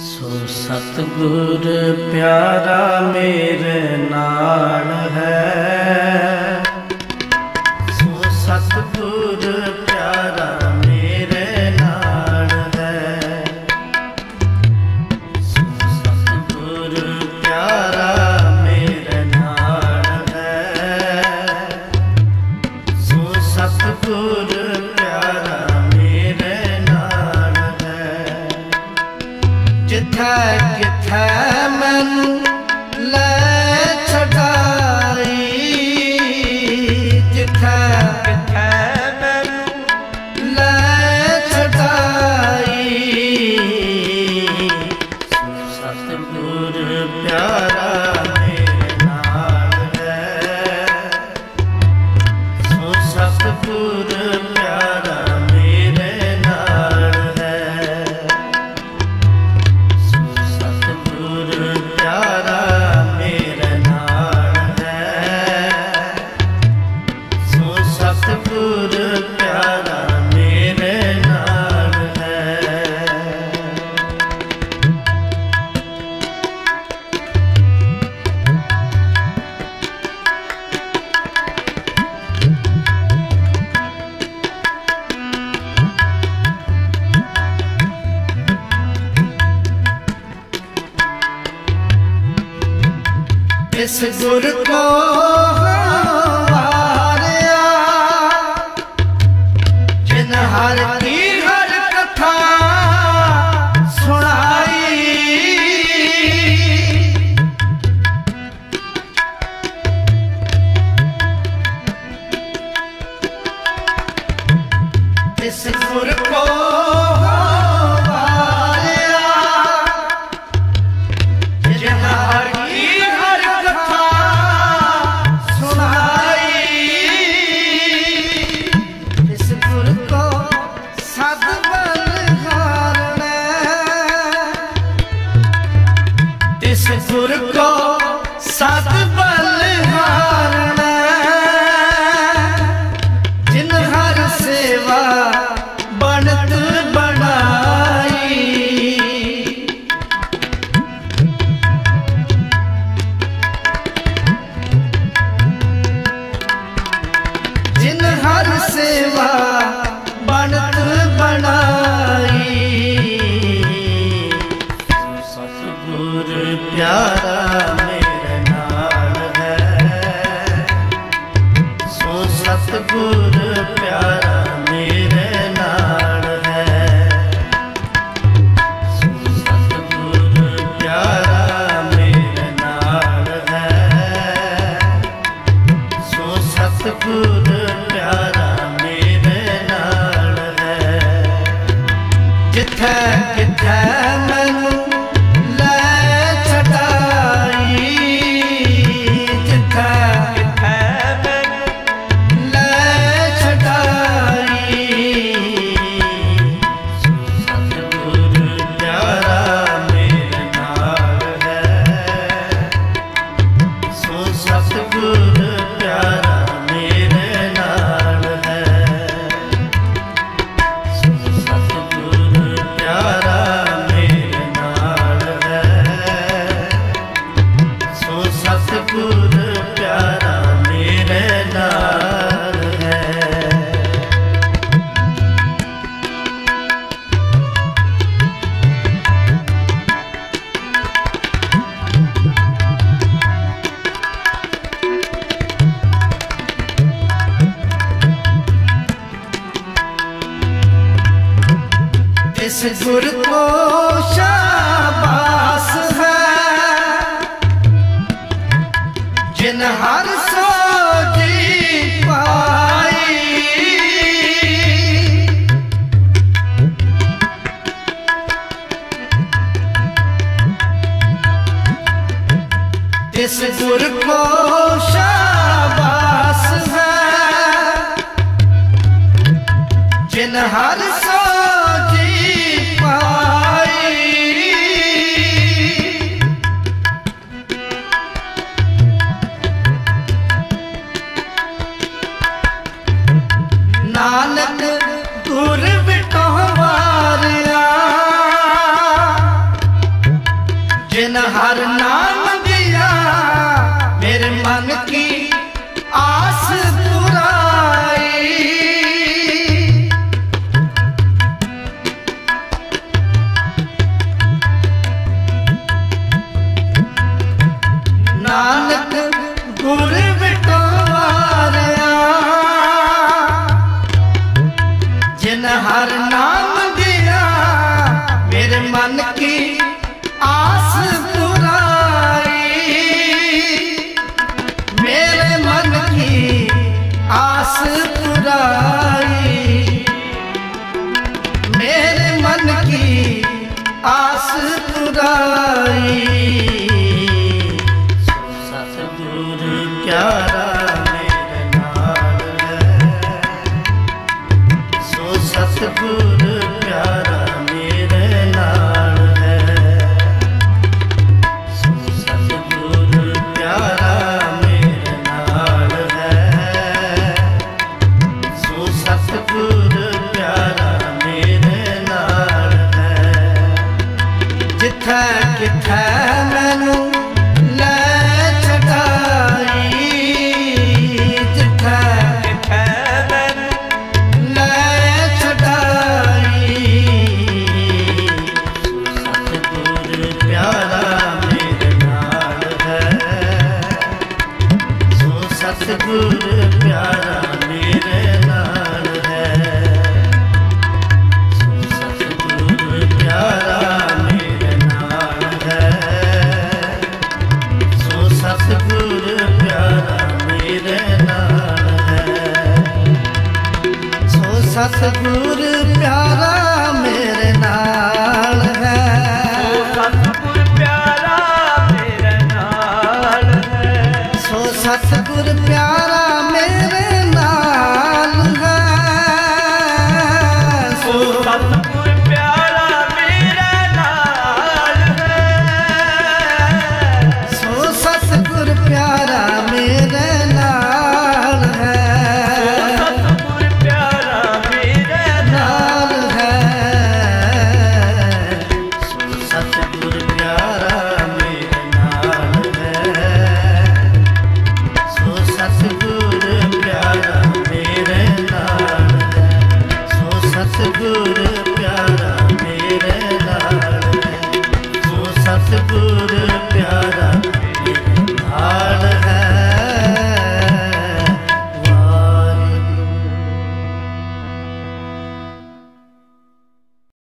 ਸੋ ਸਤਗੁਰ ਪਿਆਰਾ ਮੇਰੇ ਨਾਲ ਹੈ ਸੋ ਸਤਗੁਰ ថាយថាមិន इस गुर को ថាគិតថាមិន ਗੁਰ ਕੋ ਸ਼ਾਬਾਸ ਹੈ ਜਿਨ ਹਰ ਸੋਜੀ ਪਾਈ ਇਸ ਗੁਰ ਕੋ ਸ਼ਾਬਾਸ ਹੈ ਜਿਨ ਹਰ ਆਸ ਪੁਰਾਈ ਸਤਿਗੁਰ ਪਿਆਰ ठक ठक सगुण